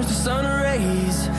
Turns to sun rays